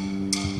Música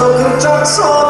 so contract so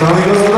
Amigos,